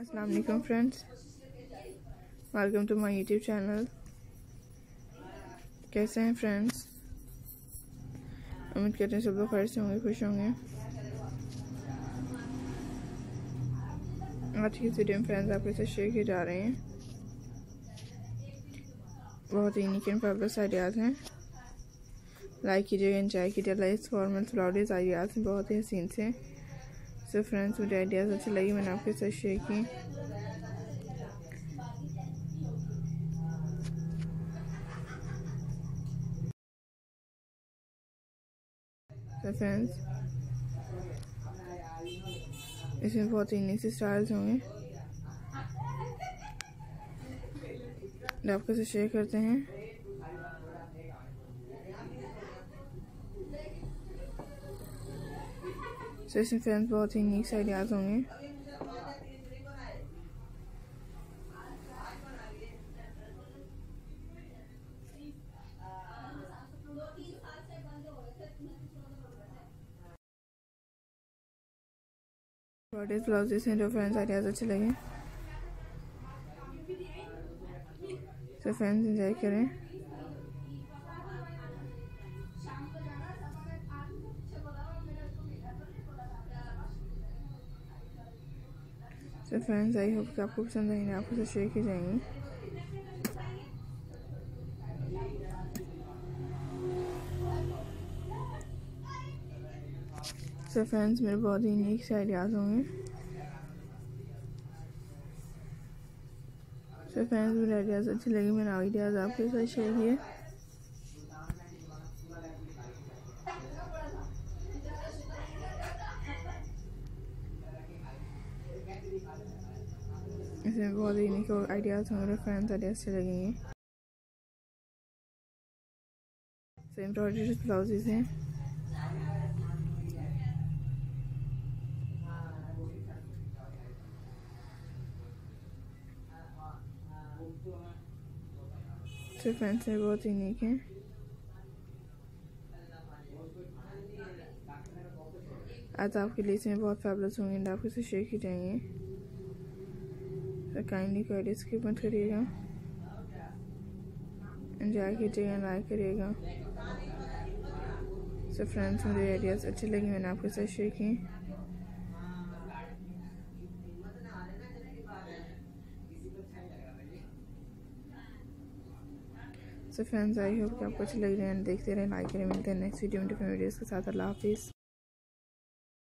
السلام علیکم friends welcome to my YouTube channel. کیسے ہیں فرینڈس امید کرتے ہیں سب لوگ خیر سے ہوں گے، خوش ہوں گے۔ آج کی ویڈیو میں فرینڈس آپ کے ساتھ شیئر کیے جا رہے ہیں۔ بہت ہی نیک اینڈ فیبلس آئیڈیاز ہیں۔ لائک کیجیے گا انجوائے کیجیے لائف فارمل فلاورز، آئیڈیاز ہیں بہت ہی حسین سے۔ سو فرینڈس مجھے آئیڈیاز اچھی لگی، میں نے آپ کے ساتھ شیئر کی۔ سو فرینڈس اس میں بہت ہی نیسی سٹائلز ہوں گے۔ آپ کے ساتھ شیئر کرتے ہیں۔ سو اس میں فرینڈس بہت ہی نیک آئیڈیاز ہوں گے براڈیز بلاؤزز ہیں جو فرینڈس آئیڈیاز اچھے لگے سو فرینڈس انجوائے کریں سو فرینڈز آئی ہوپ کہ آپ کو پسند آئیں گے آپ کو شیئر کی جائیں گی سو فرینڈز میرے بہت ہی نیک سے آئیڈیاز ہوں گے سو فرینڈز میرے آئیڈیاز اچھی لگی میں آئیڈیاز آپ کے ساتھ شیئر کیے اس میں بہت ہی نیک آئیڈیاز ہوں میرے فرینڈز آئیڈیاز اچھے لگیں گے۔ سیم پروڈیوس بلاؤزز ہیں۔ سے فرینڈس میں بہت ہی نیک ہیں۔ آج آپ کے لیے اس میں بہت فیبلس ہوں گے۔ آپ اسے شیئر کی جائیں گے کائنڈلی کو ایڈیس کی مت کریے گا۔ انجوائے کیجیے گا لائک کریے گا۔ سو فرینڈس مجھے آئیڈیاز اچھے لگے، میں نے آپ کے ساتھ شیئر کی۔ سو فرینڈز آئی ہوپ کہ آپ کو اچھی لگ رہے ہیں۔ دیکھتے رہیں لائک کریں، ملتے ہیں نیکسٹ ویڈیو میں۔ ڈفرنٹ ویڈیوز کے ساتھ۔ اللہ حافظ۔